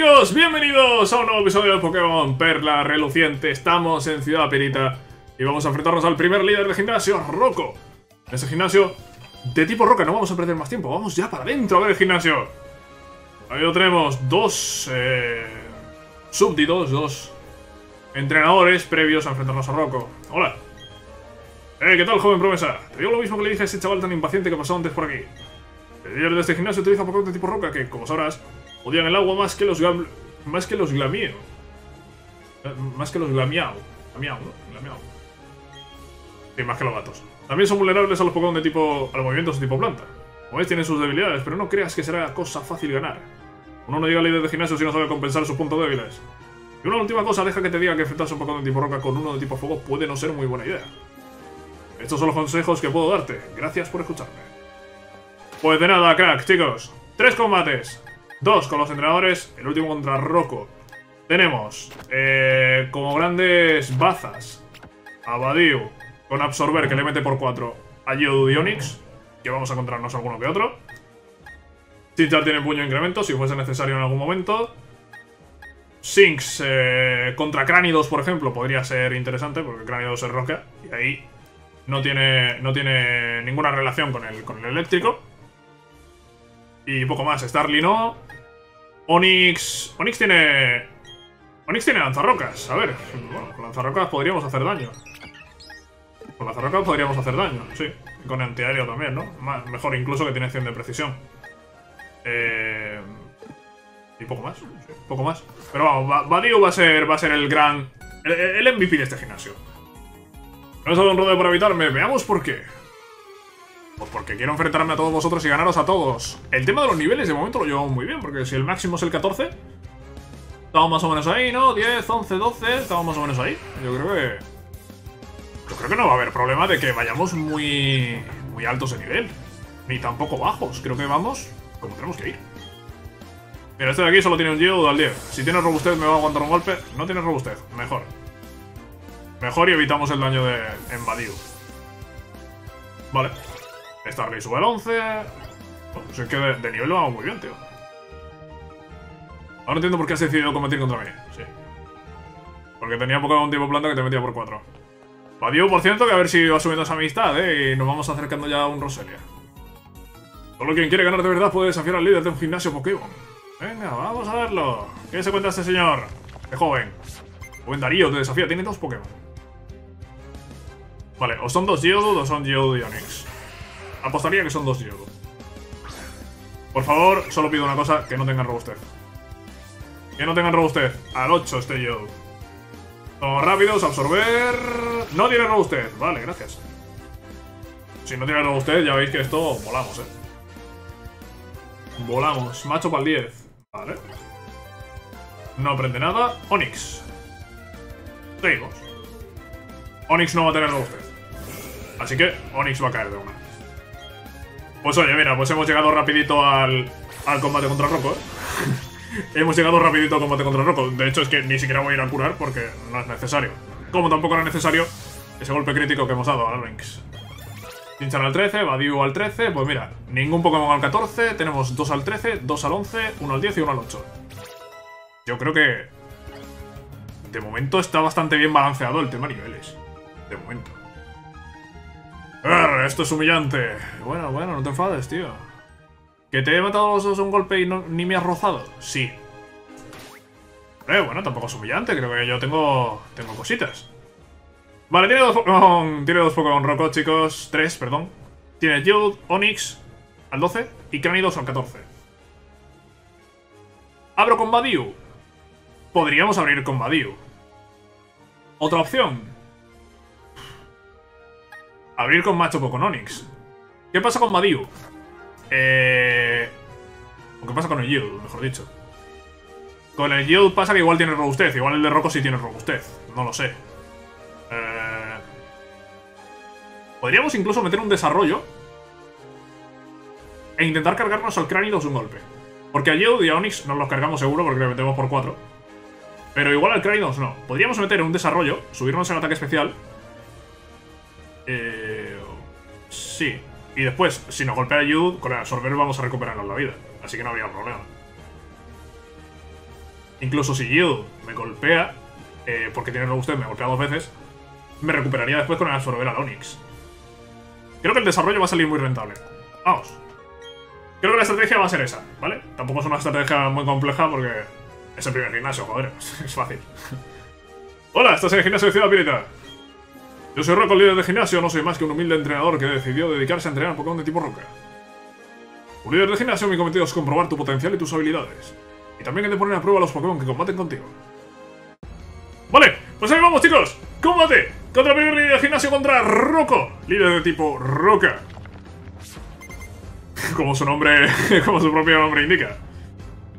chicos, bienvenidos a un nuevo episodio de Pokémon Perla Reluciente. Estamos en Ciudad Perita y vamos a enfrentarnos al primer líder del gimnasio, Rocco. En ese gimnasio de tipo roca, no vamos a perder más tiempo, vamos ya para adentro a ver el gimnasio. Ahí lo tenemos, dos eh, súbditos, dos entrenadores previos a enfrentarnos a Rocco. Hola. Eh, ¿qué tal, joven promesa? Te digo lo mismo que le dije a ese chaval tan impaciente que pasó antes por aquí. El líder de este gimnasio utiliza Pokémon de tipo roca que, como sabrás, odian el agua más que los glam más que los glamieo. Eh, Más que los glamiao. Glamiao, ¿no? Glamiao. Sí, más que los gatos. También son vulnerables a los Pokémon de tipo... a los movimientos de tipo planta. Como ves, tienen sus debilidades, pero no creas que será cosa fácil ganar. Uno no llega al líder de gimnasio si no sabe compensar sus puntos débiles. Y una última cosa, deja que te diga que enfrentarse a un Pokémon de tipo roca con uno de tipo fuego puede no ser muy buena idea. Estos son los consejos que puedo darte. Gracias por escucharme. Pues de nada, crack, chicos. Tres combates. Dos con los entrenadores, el último contra Rocco. Tenemos eh, como grandes bazas a Badiou con Absorber que le mete por 4 a Geodude y Onix, que vamos a encontrarnos alguno que otro. Chinchar tiene puño incremento si fuese necesario en algún momento. Sinks eh, contra Cranidos, por ejemplo, podría ser interesante porque Cranidos es roca y ahí no tiene, no tiene ninguna relación con el, con el eléctrico. Y poco más. Starly no. Onix. Onix tiene. Onix tiene lanzarrocas. A ver. Bueno, con lanzarrocas podríamos hacer daño. Con lanzarrocas podríamos hacer daño, sí. Y con antiaéreo también, ¿no? Mejor incluso que tiene 100 de precisión. Eh. Y poco más. sí, poco más. Pero vamos, Ba- Badiou va a ser, va a ser el gran. El, MVP de este gimnasio. No es un rodeo para evitarme. Veamos por qué. Pues porque quiero enfrentarme a todos vosotros y ganaros a todos. El tema de los niveles de momento lo llevamos muy bien, porque si el máximo es el 14, estamos más o menos ahí, ¿no? 10, 11, 12, estamos más o menos ahí. Yo creo que... Yo creo que no va a haber problema de que vayamos muy... muy altos de nivel. Ni tampoco bajos. Creo que vamos como tenemos que ir. Mira, este de aquí solo tiene un Geodude al 10. Si tiene robustez me va a aguantar un golpe. No tiene robustez. Mejor. Mejor y evitamos el daño de Embadiu. Vale. Starly sube al 11. Bueno, pues es que de, nivel lo vamos muy bien, tío. Ahora entiendo por qué has decidido combatir contra mí. Sí. Porque tenía Pokémon tipo planta que te metía por 4. Badiou, por cierto, que a ver si va subiendo esa amistad, ¿eh? Y nos vamos acercando ya a un Roselia. Solo quien quiere ganar de verdad puede desafiar al líder de un gimnasio Pokémon. Venga, vamos a verlo. ¿Qué se cuenta este señor? De joven. Buen Darío te desafía, tiene dos Pokémon. Vale, o son dos Geodude o son Geodude y Onix. Apostaría que son dos Geodude. Por favor, solo pido una cosa, que no tengan robustez. Que no tengan robustez. Al 8 este Geodude. Somos rápidos, absorber... No tiene robustez. Vale, gracias. Si no tiene robustez, ya veis que esto volamos, eh. Volamos. Macho para el 10. Vale. No aprende nada. Onix. Seguimos. Onix no va a tener robustez. Así que Onix va a caer de una. Pues oye, mira, pues hemos llegado rapidito al, al combate contra Rocco, ¿eh? hemos llegado rapidito al combate contra Rocco. De hecho, es que ni siquiera voy a ir a curar porque no es necesario. Como tampoco era necesario ese golpe crítico que hemos dado a Lynx. Pinchan al 13, Badiou al 13. Pues mira, ningún Pokémon al 14. Tenemos 2 al 13, 2 al 11, 1 al 10 y 1 al 8. Yo creo que... De momento está bastante bien balanceado el tema niveles. De momento. Arr, esto es humillante. Bueno, bueno, no te enfades, tío. ¿Que te he matado a los dos de un golpe y no- ni me has rozado? Sí. Eh, bueno, tampoco es humillante. Creo que yo tengo... Tengo cositas. Vale, tiene dos Pokémon. Tiene dos Pokémon Roco, chicos. Tres, perdón. Tiene Geodude, Onix al 12 y Cranidos al 14. Abro con Badiou. Podríamos abrir con Badiou. Otra opción. Abrir con Machopo con Onix. ¿Qué pasa con Badiou? Eh... ¿O qué pasa con el Geodude, mejor dicho? Con el Geodude pasa que igual tiene robustez. Igual el de Rocco sí tiene robustez. No lo sé. Eh, Podríamos incluso meter un desarrollo e intentar cargarnos al Cranidos un golpe. Porque a Geodude y a Onix nos los cargamos seguro porque le metemos por 4. Pero igual al Cranidos no. Podríamos meter un desarrollo, subirnos el ataque especial. Eh, sí. Y después, si nos golpea Geodude, con el absorber vamos a recuperarnos la vida. Así que no habría problema. Incluso si Yield me golpea, eh, porque tiene robustez, me golpea dos veces, me recuperaría después con el absorber al Onix. Creo que el desarrollo va a salir muy rentable. Vamos. Creo que la estrategia va a ser esa, ¿vale? Tampoco es una estrategia muy compleja porque es el primer gimnasio, joder. Es fácil. Hola, estás en el gimnasio de Ciudad Pirita. Yo soy Rocco, líder de gimnasio, no soy más que un humilde entrenador que decidió dedicarse a entrenar Pokémon de tipo roca. Un líder de gimnasio, mi cometido es comprobar tu potencial y tus habilidades. Y también he de poner a prueba los Pokémon que combaten contigo. Vale, pues ahí vamos chicos. Combate contra primer líder de gimnasio contra Rocco, líder de tipo roca. como su nombre, como su propio nombre indica.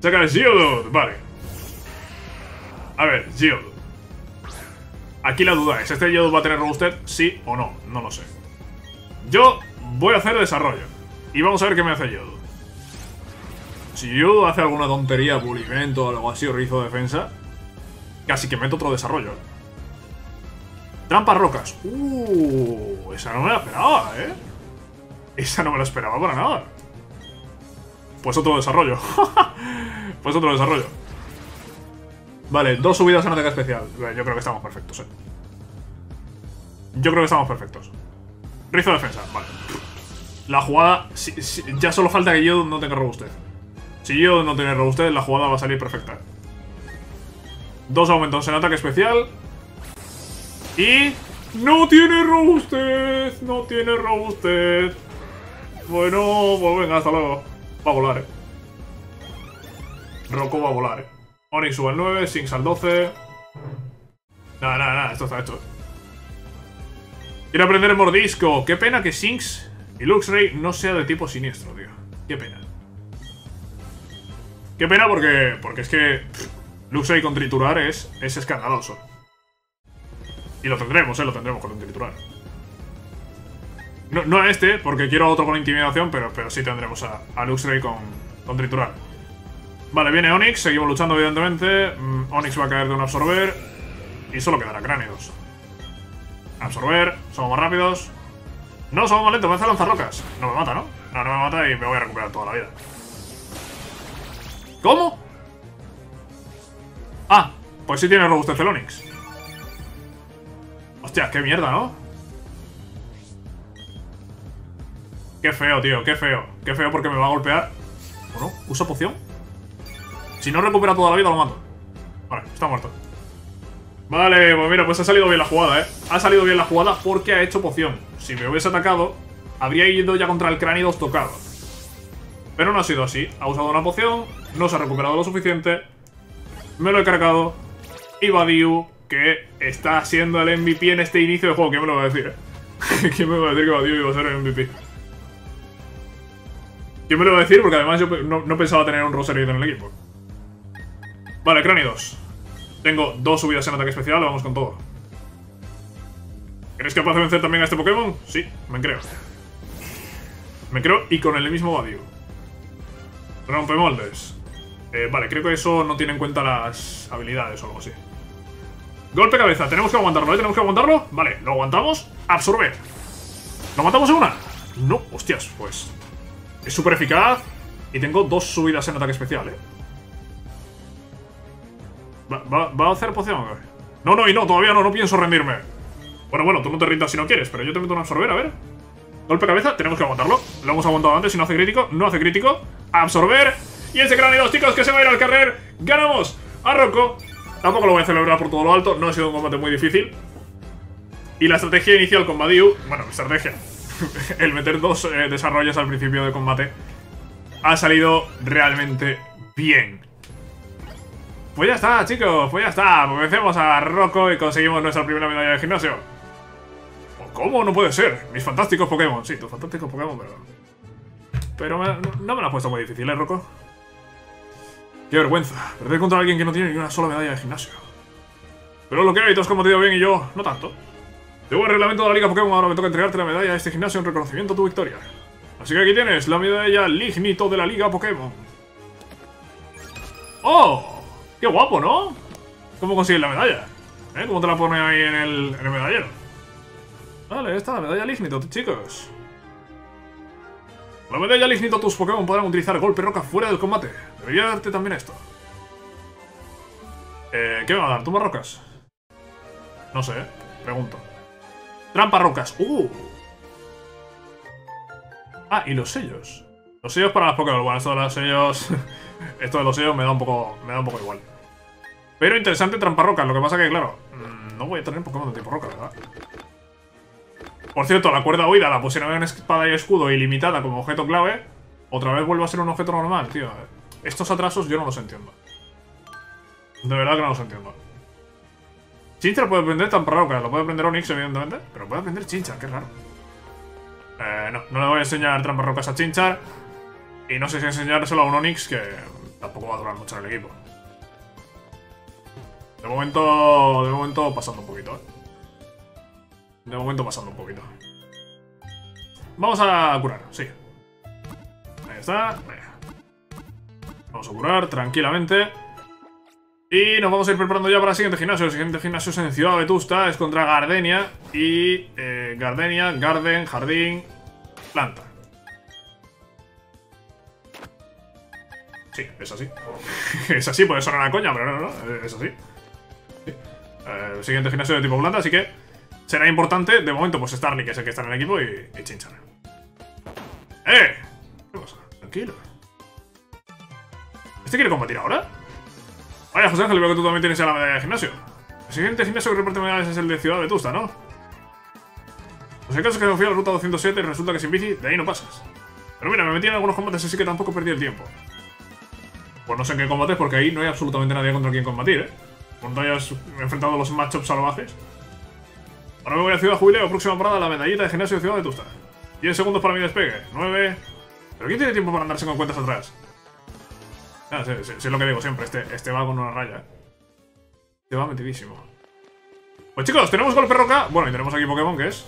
Saca Geodude, vale. A ver, Geodude. Aquí la duda es, ¿este Geodude va a tener robustez? Sí o no, no lo sé. Yo voy a hacer desarrollo. Y vamos a ver qué me hace Geodude. Si Geodude hace alguna tontería, pulimento o algo así, o rizo defensa, casi que meto otro desarrollo. Trampas rocas. Uh, esa no me la esperaba, ¿eh? Esa no me la esperaba para nada. Pues otro desarrollo. pues otro desarrollo. Vale, dos subidas en ataque especial. Yo creo que estamos perfectos, eh. Yo creo que estamos perfectos. Rizo defensa, vale. La jugada... ya solo falta que yo no tenga robustez. Si yo no tiene robustez, la jugada va a salir perfecta. Dos aumentos en ataque especial. Y... ¡No tiene robustez! ¡No tiene robustez! Bueno, pues venga, hasta luego. Va a volar, eh. Rocco va a volar, eh. Onix sube al 9, Sinks al 12. Nada, nada, nada, esto está hecho. Quiero aprender el mordisco. Qué pena que Sinks y Luxray no sea de tipo siniestro, tío. Qué pena. Qué pena porque, porque es que Luxray con triturar es, es escandaloso. Y lo tendremos, eh, lo tendremos con triturar. No, no a este, porque quiero otro con intimidación, pero, pero sí tendremos a, a Luxray con triturar. Vale, viene Onix, seguimos luchando evidentemente. Mm, Onix va a caer de un absorber. Y solo quedará cráneos. Absorber, somos más rápidos. No, somos más lentos, me hace lanzarrocas. No me mata, ¿no? No, no me mata y me voy a recuperar toda la vida. ¿Cómo? Ah, pues sí tiene robustez el Onix. Hostia, qué mierda, ¿no? Qué feo, tío, qué feo. Qué feo porque me va a golpear. Bueno, uso poción. Si no recupera toda la vida, lo mato. Vale, está muerto. Vale, pues mira, pues ha salido bien la jugada, ¿eh? Ha salido bien la jugada porque ha hecho poción. Si me hubiese atacado, habría ido ya contra el cráneo dos tocados. Pero no ha sido así. Ha usado una poción, no se ha recuperado lo suficiente. Me lo he cargado. Y Badiu, que está siendo el MVP en este inicio de juego. ¿Quién me lo va a decir, eh? ¿Quién me va a decir que Badiu iba a ser el MVP? ¿Quién me lo va a decir? Porque además yo no, pensaba tener un Roserito en el equipo. Vale, Cránidos. Tengo dos subidas en ataque especial, vamos con todo. ¿Eres capaz de vencer también a este Pokémon? Sí, me creo. Me creo y con el mismo Badiou. Rompemoldes. Eh, vale, creo que eso no tiene en cuenta las habilidades o algo así. Golpe cabeza, tenemos que aguantarlo, ¿eh? Tenemos que aguantarlo. Vale, lo aguantamos. Absorber. ¿Lo matamos en una? No, hostias, pues es súper eficaz y tengo dos subidas en ataque especial, ¿eh? ¿Va, a hacer poción? No, no, y no, todavía no, no pienso rendirme. Bueno, bueno, tú no te rindas si no quieres, pero yo te meto un absorber, a ver. Golpe cabeza, tenemos que aguantarlo. Lo hemos aguantado antes, si no hace crítico, no hace crítico. Absorber. Y ese cráneo, chicos, que se va a ir al carrer. ¡Ganamos! A Rocco. Tampoco lo voy a celebrar por todo lo alto, no ha sido un combate muy difícil. Y la estrategia inicial con Badiou, bueno, estrategia, el meter dos eh, desarrollos al principio de combate ha salido realmente bien. Pues ya está, chicos, pues ya está. Vencemos a Rocco y conseguimos nuestra primera medalla de gimnasio. ¿Cómo? No puede ser. Mis fantásticos Pokémon. Sí, tus fantásticos Pokémon, pero... Pero no me lo has puesto muy difícil, ¿eh, Rocco? Qué vergüenza. Perder contra alguien que no tiene ni una sola medalla de gimnasio. Pero lo que hay, tú has combatido bien y yo, no tanto. Debo el reglamento de la Liga Pokémon, ahora me toca entregarte la medalla a este gimnasio en reconocimiento a tu victoria. Así que aquí tienes la medalla Lignito de la Liga Pokémon. ¡Oh! ¡Qué guapo, ¿no? ¿Cómo consigues la medalla? ¿Eh? ¿Cómo te la pone ahí en el, medallero? Vale, esta la medalla Lignito, chicos. La medalla Lignito tus Pokémon podrán utilizar golpe roca fuera del combate. Debería darte también esto. Eh, ¿Qué me va a dar? ¿Tumba rocas? No sé. Pregunto. Trampa rocas. ¡Uh! Ah, y los sellos. Los sellos para las Pokémon. Bueno, esto de los sellos... esto de los sellos me da un poco, me da un poco igual. Pero interesante trampa rocas. Lo que pasa que, claro, mm, no voy a tener Pokémon de tipo roca, ¿verdad? Por cierto, la cuerda huida la pusieron en espada y escudo ilimitada como objeto clave. Otra vez vuelve a ser un objeto normal, tío. Estos atrasos yo no los entiendo. De verdad que no los entiendo. Chinchar puede aprender raro que lo puede aprender Onix, evidentemente. Pero puede aprender Chinchar, qué raro. Eh, no, no le voy a enseñar trampas rocas a Chinchar. Y no sé si enseñárselo a un Onix que tampoco va a durar mucho en el equipo. De momento, de momento pasando un poquito, ¿eh? De momento pasando un poquito. Vamos a curar, sí. Ahí está. Vamos a curar tranquilamente. Y nos vamos a ir preparando ya para el siguiente gimnasio. El siguiente gimnasio es en Ciudad Vetusta, es contra Gardenia. Y eh, Gardenia, Garden, Jardín, Planta. Sí, es así. es así, puede sonar una coña, pero no, no, es así. Eh, el siguiente gimnasio de tipo planta, así que será importante. De momento, pues Starly, que es el que está en el equipo, y, y Chinchar. ¡Eh! ¿Qué pasa? Tranquilo. ¿Este quiere combatir ahora? Vaya, José Ángel, veo que tú también tienes la medalla de gimnasio. El siguiente gimnasio que reparte medallas es el de Ciudad Vetusta, ¿no? Pues el caso que me fui a la ruta 207 y resulta que sin bici de ahí no pasas. Pero mira, me metí en algunos combates así que tampoco perdí el tiempo. Pues no sé en qué combates porque ahí no hay absolutamente nadie contra quien combatir, ¿eh? Cuando hayas enfrentado los matchups salvajes. Ahora me voy a Ciudad Jubileo, próxima parada, la medallita de gimnasio de Ciudad Vetusta. 10 segundos para mi despegue. 9... ¿Pero quién tiene tiempo para andarse con cuentas atrás? Ah, sí, es lo que digo siempre, este, este va con una raya. Este va metidísimo. Pues chicos, tenemos golpe roca. Bueno, y tenemos aquí Pokémon que es...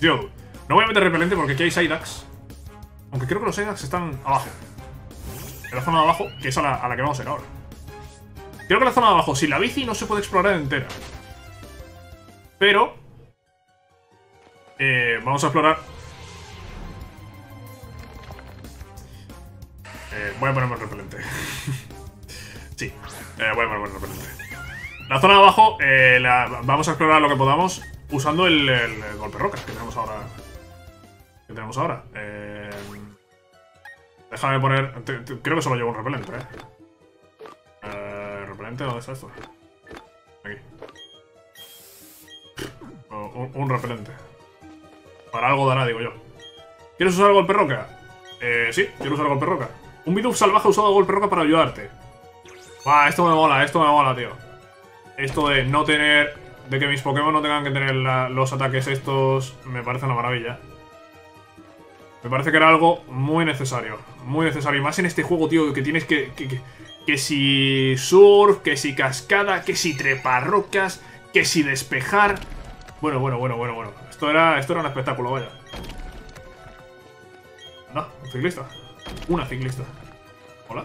Geodude. No voy a meter repelente porque aquí hay Psydax. Aunque creo que los Psydax están abajo. En la zona de abajo, que es a la, a la que vamos a ir ahora. Creo que la zona de abajo, si la bici no se puede explorar entera. Pero... Eh, vamos a explorar Eh, voy a ponerme el repelente. sí, eh, voy a ponerme el repelente. La zona de abajo, eh, la, vamos a explorar lo que podamos usando el, golpe roca que tenemos ahora. Que tenemos ahora. Eh, déjame poner... Creo que solo llevo un repelente, ¿eh? ¿Dónde está esto? Aquí. Un, un, repelente. Para algo dará, digo yo. ¿Quieres usar golpe roca? Eh, sí, quiero usar golpe roca. Un Bidoof salvaje usado golpe roca para ayudarte. Va, esto me mola, esto me mola, tío. Esto de no tener... De que mis Pokémon no tengan que tener los ataques estos... Me parece una maravilla. Me parece que era algo muy necesario. Muy necesario. Y más en este juego, tío, que tienes que, que si surf, que si cascada, que si trepar rocas, que si despejar... Bueno, bueno, bueno, bueno, bueno. Esto era, esto era un espectáculo, vaya. No, un ciclista. Una ciclista. Hola.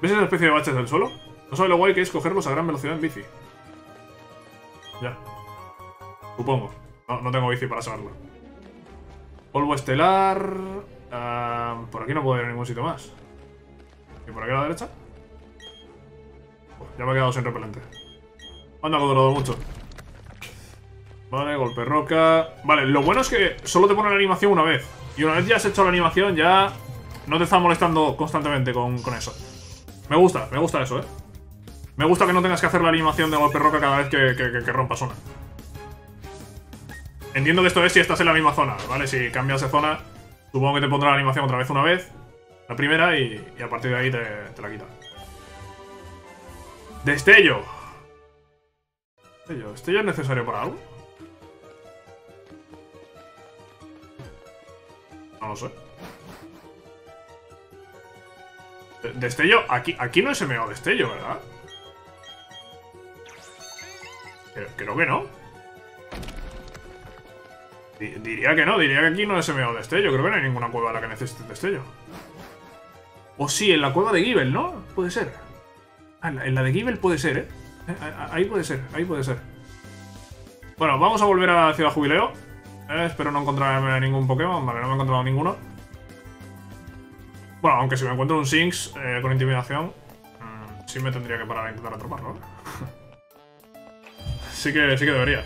¿Ves esa especie de baches del suelo? No sabe lo guay que es cogerlos a gran velocidad en bici. Ya. Supongo. No, no tengo bici para saberlo. Polvo estelar... Uh, por aquí no puedo ir a ningún sitio más. ¿Y por aquí a la derecha? ya me he quedado sin repelente. Anda, controlado mucho. Vale, golpe roca... Vale, lo bueno es que solo te pone la animación una vez. Y una vez ya has hecho la animación, ya no te está molestando constantemente con, con eso. Me gusta, me gusta eso, ¿eh? Me gusta que no tengas que hacer la animación de golpe roca cada vez que, que, que, que rompas zona. Entiendo que esto es si estás en la misma zona, ¿vale? Si cambias de zona, supongo que te pondrá la animación otra vez una vez, la primera, y, a partir de ahí te, la quita. Destello. Destello. ¿Destello es necesario para algo? No lo sé. Destello, aquí, aquí no es MO destello, ¿verdad? Creo, que no. diría que no, diría que aquí no es MO destello. Creo que no hay ninguna cueva en la que necesite destello. O sí, en la cueva de Givel, ¿no? Puede ser. Ah, en, la, de Givel puede ser, ¿eh? ¿eh? Ahí puede ser, ahí puede ser. Bueno, vamos a volver a Ciudad Jubileo. Eh, espero no encontrarme ningún Pokémon. Vale, no me he encontrado ninguno. Bueno, aunque si me encuentro un Sinx eh, con intimidación. Mmm, sí me tendría que parar a intentar atraparlo. sí, que, sí que debería.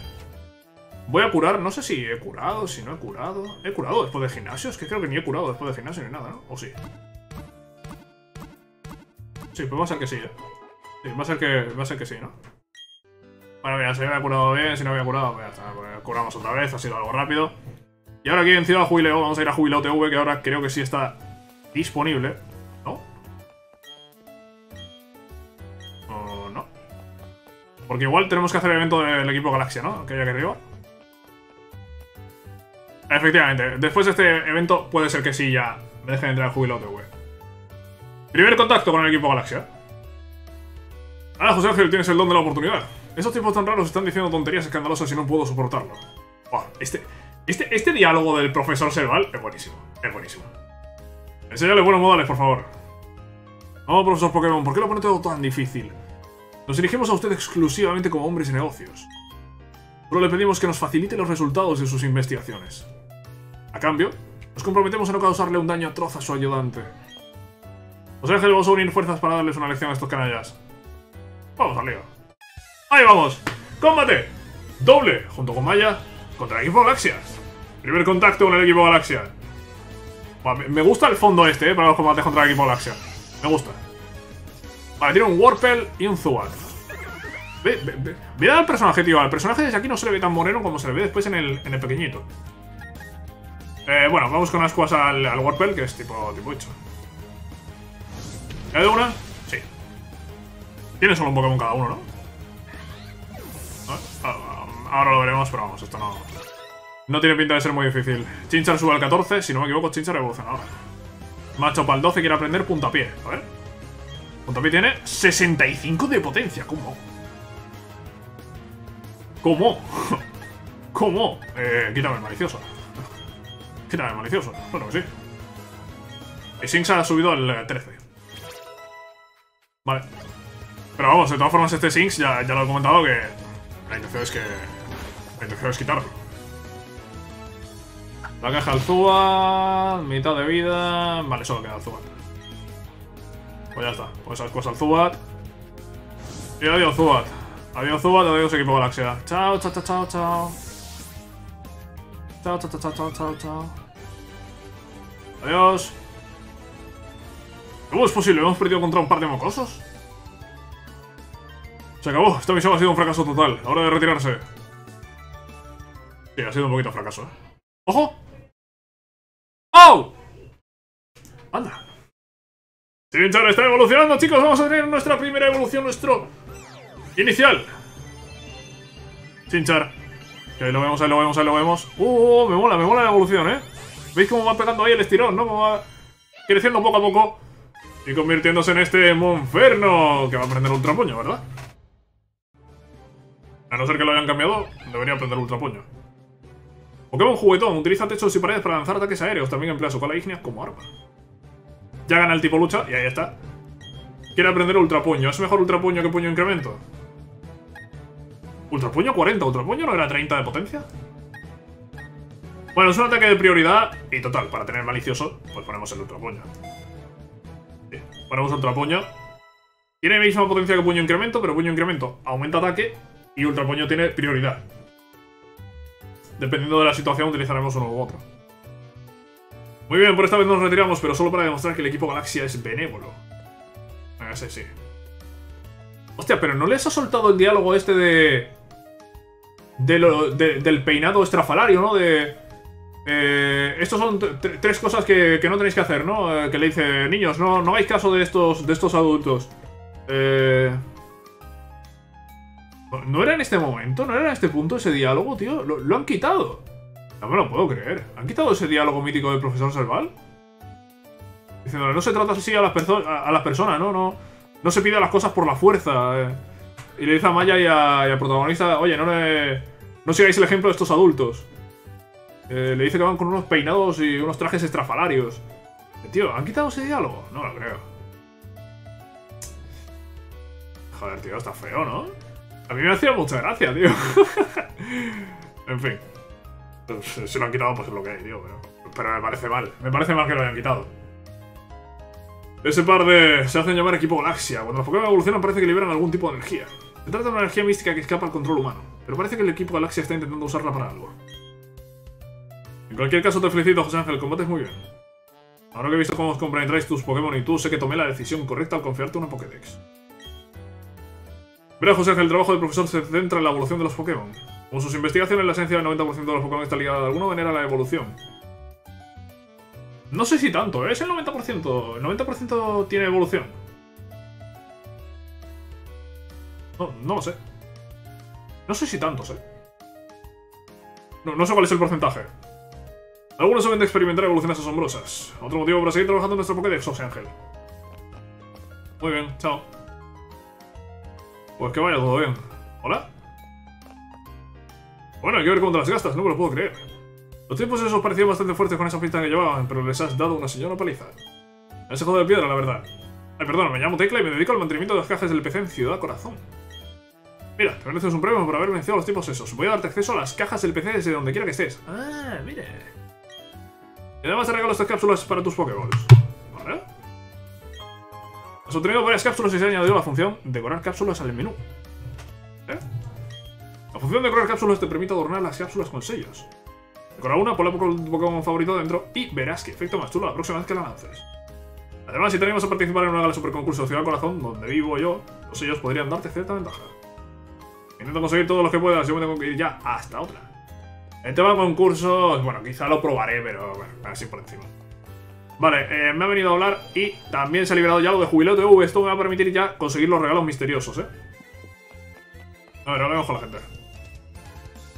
Voy a curar, no sé si he curado, si no he curado. ¿He curado después de gimnasio? Es que creo que ni he curado después de gimnasio ni nada, ¿no? ¿O sí? Sí, pues va a ser que sí, ¿eh? Sí, va a ser que, va a ser que sí, ¿no? Bueno, mira, si me había curado bien, si no había curado, pues ya está. Pues curamos otra vez, ha sido algo rápido. Y ahora aquí en Ciudad Jubileo, vamos a ir a Jubileo TV, que ahora creo que sí está disponible. ¿No? ¿O no? Porque igual tenemos que hacer el evento del equipo Galaxia, ¿no? Que hay aquí arriba. Efectivamente, después de este evento puede ser que sí ya me dejen entrar al Jubileo TV. Primer contacto con el equipo Galaxia. Ahora, José Ángel, tienes el don de la oportunidad. Estos tiempos tan raros están diciendo tonterías escandalosas y no puedo soportarlo. este, este, este diálogo del profesor Serval es buenísimo. Es buenísimo. Enséñale buenos modales, por favor. No, profesor Pokémon, ¿por qué lo pone todo tan difícil? Nos dirigimos a usted exclusivamente como hombres de negocios. Solo le pedimos que nos facilite los resultados de sus investigaciones. A cambio, nos comprometemos a no causarle un daño atroz a su ayudante. Los Ángeles vamos a unir fuerzas para darles una lección a estos canallas. Vamos al lío. ¡Ahí vamos! ¡Combate! Doble, junto con Maya, contra el equipo Galaxias. Primer contacto con el equipo Galaxia. Bueno, me gusta el fondo este, eh, para los combates contra el equipo Galaxia. Me gusta. Vale, tiene un Warpel y un Zubat. Ve, ve, ve. Mirad al personaje, tío. Al personaje desde aquí no se le ve tan moreno como se le ve después en el, en el pequeñito. Eh, bueno, vamos con ascuas al, al Warpel, que es tipo, tipo 8. ¿Cae de una? Sí. Tiene solo un Pokémon cada uno, ¿no? Ah, ah, ah, ahora lo veremos, pero vamos, esto no... No tiene pinta de ser muy difícil. Chinchar sube al 14, si no me equivoco, Chinchar evoluciona. Macho para el 12 quiere aprender puntapié. A ver. Puntapié tiene 65 de potencia. ¿Cómo? ¿Cómo? ¿Cómo? Eh, quítame el malicioso. Quítame el malicioso. Bueno que sí. Y Sinks ha subido al 13. Vale. Pero vamos, de todas formas este Sinx ya, ya lo he comentado que la intención es que... La intención es quitarlo. La caja al Zubat, mitad de vida... Vale, solo queda el Zubat. Pues ya está, pues esas cosas al Zubat. Y adiós Zubat. Adiós Zubat, adiós equipo Galaxia. Chao, chao, chao, chao, chao. Chao, chao, chao, chao, chao, chao. Adiós. ¿Cómo es posible? ¿Hemos perdido contra un par de mocosos? Se acabó. Esta misión ha sido un fracaso total. Hora de retirarse. Sí, ha sido un poquito fracaso, ¿eh? ¡Ojo! ¡Oh! ¡Anda! Sinchar está evolucionando, chicos. Vamos a tener nuestra primera evolución, nuestro inicial. Sinchar. ahí lo vemos, ahí lo vemos, ahí lo vemos. ¡Uh! Me mola, me mola la evolución, ¿eh? ¿Veis cómo va pegando ahí el estirón, no? Cómo va creciendo poco a poco. Y convirtiéndose en este Monferno, que va a aprender un trapuño, ¿verdad? A no ser que lo hayan cambiado, debería aprender Ultra Puño. Pokémon Juguetón. Utiliza techos y paredes para lanzar ataques aéreos. También emplea su cola ígnea como arma. Ya gana el tipo lucha y ahí está. Quiere aprender Ultra Puño. ¿Es mejor Ultra Puño que Puño Incremento? Ultra Puño 40. ¿Ultra Puño no era 30 de potencia? Bueno, es un ataque de prioridad y total, para tener malicioso, pues ponemos el Ultra Puño. ponemos Ultra Puño. Tiene la misma potencia que Puño Incremento, pero Puño Incremento aumenta ataque y Ultra Puño tiene prioridad. Dependiendo de la situación utilizaremos uno u otro. Muy bien, por esta vez nos retiramos, pero solo para demostrar que el equipo Galaxia es benévolo. Venga, sí, sí. Hostia, pero ¿no les ha soltado el diálogo este de... del peinado estrafalario, ¿no? De... Eh, estos son tres cosas que, no tenéis que hacer, ¿no? Eh, que le dice, niños, no, no hagáis caso de estos, de estos adultos. Eh... ¿No era en este momento? ¿No era en este punto ese diálogo, tío? Lo, han quitado. No me lo puedo creer. ¿Han quitado ese diálogo mítico del profesor Serval? Diciéndole, no se trata así a las, a, las personas, ¿no? ¿no? No se pide las cosas por la fuerza. Eh. Y le dice a Maya y, al protagonista, oye, no, no sigáis el ejemplo de estos adultos. Eh, le dice que van con unos peinados y unos trajes estrafalarios. Eh, tío, ¿han quitado ese diálogo? No lo creo. Joder, tío, está feo, ¿no? A mí me hacía mucha gracia, tío. en fin. Pues, si lo han quitado, pues es lo que hay, tío. Pero, me parece mal. Me parece mal que lo hayan quitado. Ese par de... se hacen llamar equipo Galaxia. Cuando los Pokémon evolucionan parece que liberan algún tipo de energía. Se trata de una energía mística que escapa al control humano, pero parece que el equipo Galaxia está intentando usarla para algo. En cualquier caso te felicito, José Ángel, combates muy bien. Ahora que he visto cómo os compenetráis tus Pokémon y tú, sé que tomé la decisión correcta al confiarte una Pokédex. Verá, José Ángel, el trabajo del profesor se centra en la evolución de los Pokémon. Con sus investigaciones, la esencia del 90% de los Pokémon está ligada de alguna manera a la evolución. No sé si tanto, ¿eh? es el 90%. El 90% tiene evolución. No, lo sé. No sé si tantos, ¿eh? No sé cuál es el porcentaje. Algunos saben de experimentar evoluciones asombrosas. Otro motivo para seguir trabajando en nuestro Pokédex, José Ángel. Muy bien, chao. Pues que vaya todo bien. ¿Hola? Bueno, hay que ver cómo te las gastas, no me lo puedo creer. Los tipos esos parecían bastante fuertes con esa pista que llevaban, pero les has dado una señora paliza. Ese juego de piedra, la verdad. Ay, perdón, me llamo Tecla y me dedico al mantenimiento de las cajas del PC en Ciudad Corazón. Mira, te mereces un premio por haber vencido a los tipos esos. Voy a darte acceso a las cajas del PC desde donde quiera que estés. Ah, mire. Y además te regalo estas cápsulas para tus Pokéballs. ¿Vale? Has obtenido varias cápsulas y se ha añadido la función decorar cápsulas al menú. ¿Eh? La función de decorar cápsulas te permite adornar las cápsulas con sellos. Decora una, ponle tu Pokémon favorito dentro y verás qué efecto más chulo la próxima vez que la lances. Además, si tenemos a participar en una gala super concurso de Ciudad Corazón, donde vivo yo, los sellos podrían darte cierta ventaja. Intenta conseguir todo lo que puedas, yo me tengo que ya hasta otra. El tema de concursos, bueno, quizá lo probaré, pero bueno, así por encima. Vale, eh, me ha venido a hablar y también se ha liberado ya lo de jubileo TV. Esto me va a permitir ya conseguir los regalos misteriosos, ¿eh? A ver, ahora con la gente.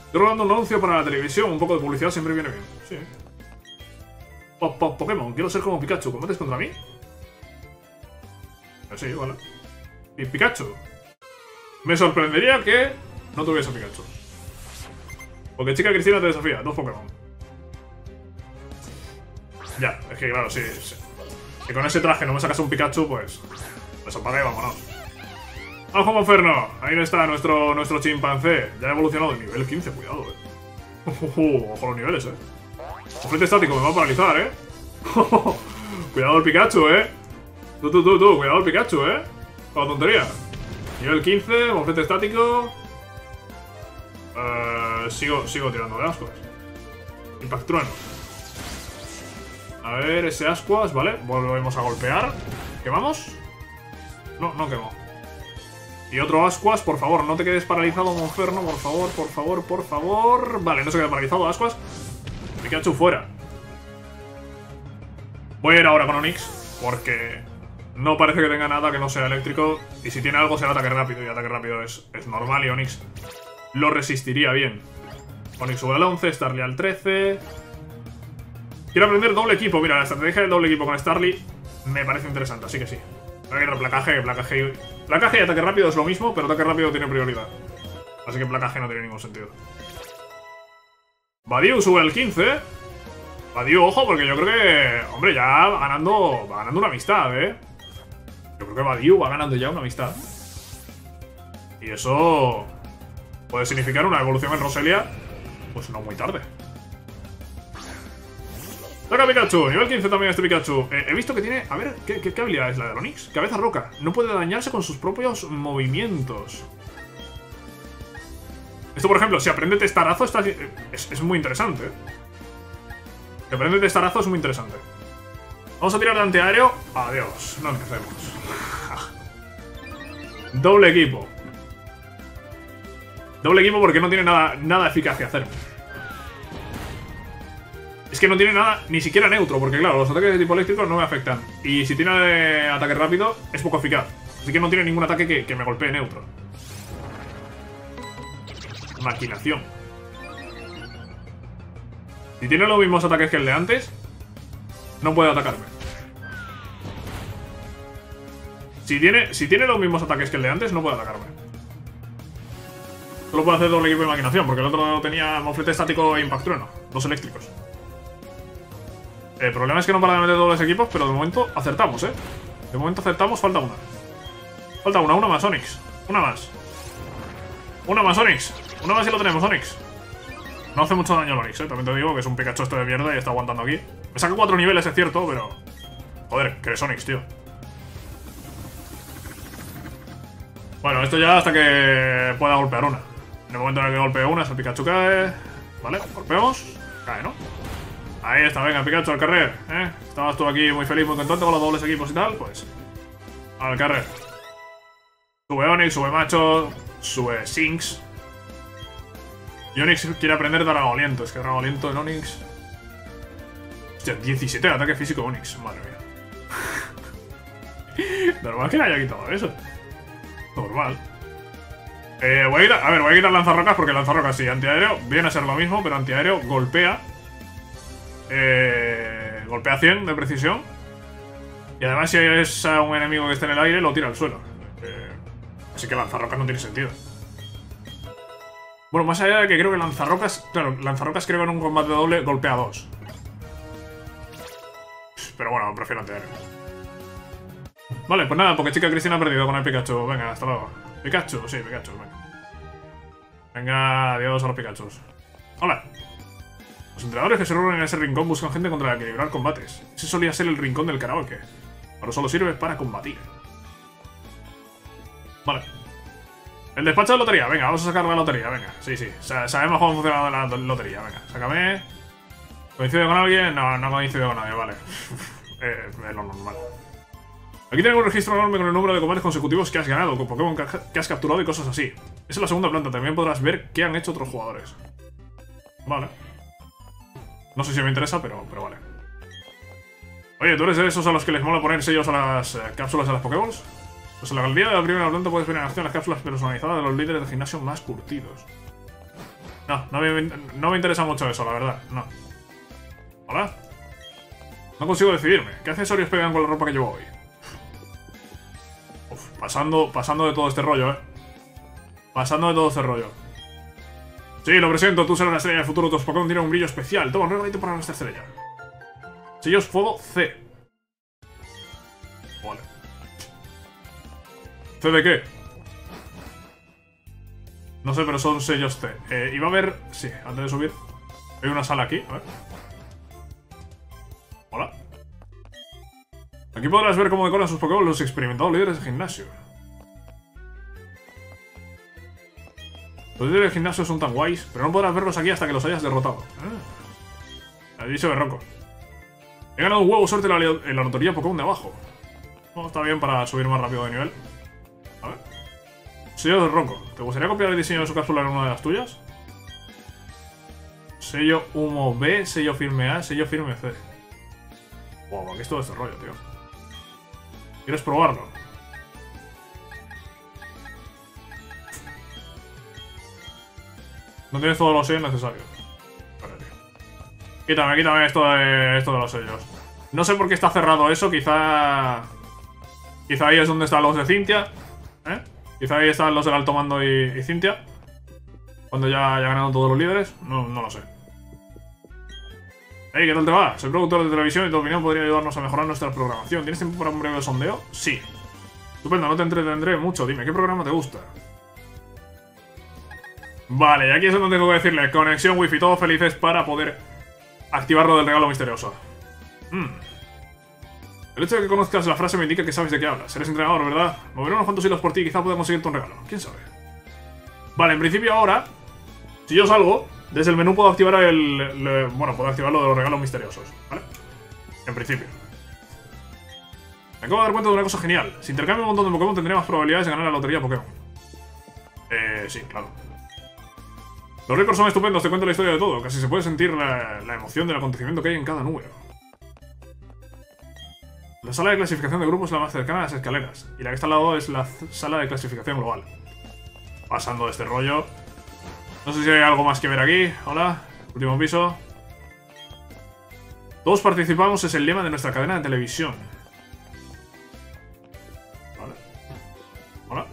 Estoy rodando un anuncio para la televisión. Un poco de publicidad siempre viene bien. Sí. Pokémon, quiero ser como Pikachu. ¿Combates contra mí? Pues sí, vale. ¿Y Pikachu? Me sorprendería que no tuviese Pikachu. Porque chica Cristina te desafía. Dos Pokémon. Ya, es que claro, sí, sí. Con ese traje no me sacas un Pikachu, pues... Pues apaga y vámonos. ¡Ojo, Inferno! Ahí está nuestro, nuestro chimpancé. Ya ha evolucionado de nivel 15, cuidado, eh. Uh, ojo los niveles, eh. frente estático, me va a paralizar, eh. cuidado el Pikachu, eh. Tú, tú, tú, tú, cuidado el Pikachu, eh. Con la tontería. Nivel 15, frente estático. Sigo, sigo tirando de ascuas. Impact trueno. A ver, ese ascuas, vale. Volvemos a golpear. ¿Quemamos? No, no quemó. Y otro Ascuas, por favor, no te quedes paralizado, Monferno, por favor, por favor, por favor. Vale, no se queda paralizado, Ascuas. Pikachu fuera. Voy a ir ahora con Onix, porque no parece que tenga nada que no sea eléctrico. Y si tiene algo será ataque rápido, y ataque rápido es, es normal, y Onix lo resistiría bien. Onix sube al 11, Starly al 13. Quiero aprender doble equipo. Mira, la estrategia del doble equipo con Starly me parece interesante, así que sí. Voy a placaje, placaje Placaje y ataque rápido es lo mismo, pero ataque rápido tiene prioridad. Así que placaje no tiene ningún sentido. Badiou sube al 15. Badiou, ojo, porque yo creo que... Hombre, ya va ganando, va ganando una amistad, ¿eh? Yo creo que Badiou va ganando ya una amistad. Y eso... Puede significar una evolución en Roselia, pues no muy tarde. Toca Pikachu, nivel 15 también este Pikachu. Eh, he visto que tiene... A ver, ¿qué, qué, habilidad es la de Onix? Cabeza roca. No puede dañarse con sus propios movimientos. Esto, por ejemplo, si aprende testarazo está, es, es muy interesante. ¿eh? Si aprende testarazo es muy interesante. Vamos a tirar de antiaéreo. Adiós, no empecemos. Doble equipo. Doble equipo porque no tiene nada, nada eficaz que hacer. Es que no tiene nada, ni siquiera neutro, porque claro, los ataques de tipo eléctrico no me afectan. Y si tiene ataque rápido, es poco eficaz. Así que no tiene ningún ataque que, me golpee neutro. Maquinación. Si tiene los mismos ataques que el de antes, no puede atacarme. Si tiene, si tiene los mismos ataques que el de antes, no puede atacarme. Solo puedo hacer doble equipo de maquinación, porque el otro tenía moflete estático e impactrueno. Dos eléctricos. El problema es que no para de meter dobles equipos, pero de momento acertamos, ¿eh? De momento acertamos, falta una. Falta una, una más, Onix. Una más. Una más, Onix. Una más y lo tenemos, Onix. No hace mucho daño el Onix, ¿eh? También te digo que es un Pikachu esto de mierda y está aguantando aquí. Me saca cuatro niveles, es cierto, pero... Joder, que eres Onix, tío. Bueno, esto ya hasta que pueda golpear una. En el momento en el que golpee una, ese Pikachu cae. Vale, golpeamos. Cae, ¿no? Ahí está, venga, Pikachu al carrer, ¿eh? Estabas tú aquí muy feliz, muy contento con los dobles equipos y tal, pues... Al carrer. Sube Onix, sube Macho, sube Sinks. Y Onix quiere aprender Dragoliento, es que Dragoliento en Onix... Hostia, 17 de ataque físico Onix, madre mía. Normal que le haya quitado eso. Normal. Eh, voy a, quitar, a ver, voy a quitar lanzarrocas porque lanzarrocas sí, antiaéreo viene a ser lo mismo, pero antiaéreo golpea. Eh, golpea 100 de precisión. Y además si es un enemigo que esté en el aire, lo tira al suelo. Eh, así que lanzarrocas no tiene sentido. Bueno, más allá de que creo que lanzarrocas... Claro, lanzarrocas creo que en un combate doble golpea 2. Pero bueno, prefiero antiaéreo. Vale, pues nada, porque chica Cristina ha perdido con el Pikachu. Venga, hasta luego. Pikachu, sí, Pikachu, venga. Venga, adiós a los Pikachu. Hola. Los entrenadores que se reúnen en ese rincón buscan gente contra la que librar combates. Ese solía ser el rincón del karaoke. Ahora solo sirve para combatir. Vale. El despacho de lotería, venga, vamos a sacar la lotería, venga. Sí, sí, sabemos cómo funciona la lotería, venga, sácame. ¿Coincide con alguien? No, no coincide con nadie, vale. eh, es lo normal. Aquí tengo un registro enorme con el número de combates consecutivos que has ganado, con Pokémon que has capturado y cosas así. Esa es la segunda planta, también podrás ver qué han hecho otros jugadores. Vale. No sé si me interesa, pero, pero vale. Oye, ¿tú eres de esos a los que les mola poner sellos a las eh, cápsulas de las Pokéballs? Pues en la galería de la primera planta puedes ver en acción las cápsulas personalizadas de los líderes de gimnasio más curtidos. No, no me, no me interesa mucho eso, la verdad, no. ¿Hola? No consigo decidirme. ¿Qué accesorios pegan con la ropa que llevo hoy? Pasando, pasando de todo este rollo, ¿eh? Pasando de todo este rollo. Sí, lo presento, tú serás la estrella del futuro, tus Pokémon tienen un brillo especial. Toma un regalito para nuestra estrella. Sellos Fuego C. Vale. ¿C de qué? No sé, pero son sellos C. Eh, iba a haber... Sí, antes de subir. Hay una sala aquí, a ver. Aquí podrás ver cómo decoran sus Pokémon los experimentados líderes de gimnasio. Los líderes de gimnasio son tan guays, pero no podrás verlos aquí hasta que los hayas derrotado. Ah. dicho de Rocco. He ganado un huevo suerte en la, lotería Pokémon de abajo. está bien para subir más rápido de nivel. A ver. Sello de Rocco. ¿Te gustaría copiar el diseño de su cápsula en una de las tuyas? Sello humo B, sello firme A, sello firme C. Wow, aquí es todo este rollo, tío. ¿Quieres probarlo? No tienes todos los sellos necesarios. Quítame, quítame esto de, esto de los sellos. No sé por qué está cerrado eso, quizá... Quizá ahí es donde están los de Cintia. ¿eh? Quizá ahí están los del Alto Mando y, Cintia. Cuando ya, haya ganado todos los líderes. No, no lo sé. Hey, ¿qué tal te va? Soy productor de televisión y tu opinión podría ayudarnos a mejorar nuestra programación. ¿Tienes tiempo para un breve sondeo? Sí. Estupendo, no te entretendré mucho. Dime, ¿qué programa te gusta? Vale, y aquí es donde tengo que decirle conexión wifi, todos felices para poder activarlo del regalo misterioso. Hmm. El hecho de que conozcas la frase me indica que sabes de qué hablas. Eres entrenador, ¿verdad? Moveré unos cuantos hilos por ti y quizá pueda conseguirte un regalo. ¿Quién sabe? Vale, en principio ahora, si yo salgo, desde el menú puedo activar el, Bueno, puedo activar lo de los regalos misteriosos, ¿vale? En principio. Me acabo de dar cuenta de una cosa genial. Si intercambio un montón de Pokémon tendré más probabilidades de ganar la lotería Pokémon. Eh, sí, claro. Los récords son estupendos, te cuento la historia de todo. Casi se puede sentir la, la emoción del acontecimiento que hay en cada número. La sala de clasificación de grupos es la más cercana a las escaleras. Y la que está al lado es la sala de clasificación global. Pasando de este rollo, no sé si hay algo más que ver aquí. Hola, último piso. Todos participamos es el lema de nuestra cadena de televisión. Vale. Hola.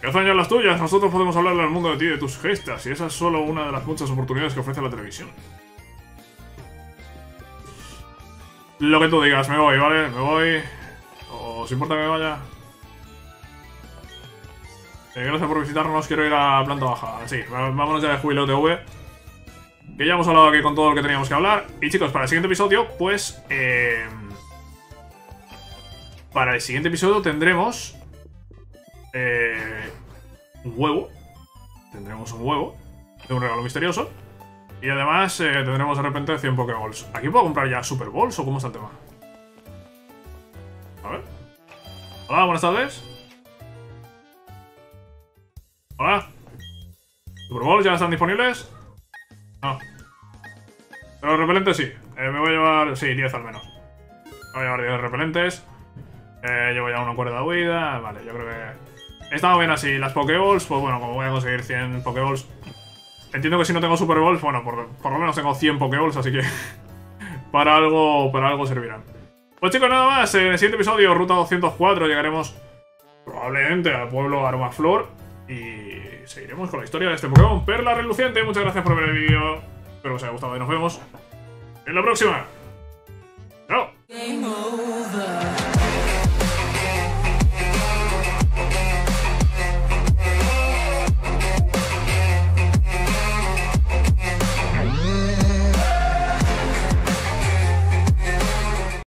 ¿Qué hacen ya las tuyas? Nosotros podemos hablarle al mundo de ti y de tus gestas, y esa es solo una de las muchas oportunidades que ofrece la televisión. Lo que tú digas, me voy, ¿vale? Me voy. ¿Os importa que me vaya? Eh, gracias por visitarnos, quiero ir a planta baja. Sí, vámonos ya de Jubileo TV. Que ya hemos hablado aquí con todo lo que teníamos que hablar. Y chicos, para el siguiente episodio, pues... Eh, para el siguiente episodio tendremos... eh, un huevo. Tendremos un huevo de un regalo misterioso. Y además eh, tendremos de repente 100 Pokéballs. ¿Aquí puedo comprar ya Super Balls o cómo está el tema? A ver. Hola, buenas tardes. Hola. ¿Super Balls ya están disponibles? No. Pero repelentes sí. Eh, me voy a llevar, sí, 10 al menos. Me voy a llevar 10 repelentes. Eh, llevo ya una cuerda de huida. Vale, yo creo que... Estaba bien así. Las Pokéballs, pues bueno, como voy a conseguir 100 Pokéballs... Entiendo que si no tengo Super Balls, bueno, por, lo menos tengo 100 Pokéballs, así que... para algo para algo servirán. Pues chicos, nada más. En el siguiente episodio, Ruta 204, llegaremos probablemente al pueblo Aromaflor. Y seguiremos con la historia de este Pokémon Perla Reluciente. Muchas gracias por ver el vídeo. Espero que os haya gustado y nos vemos en la próxima. ¡Chao!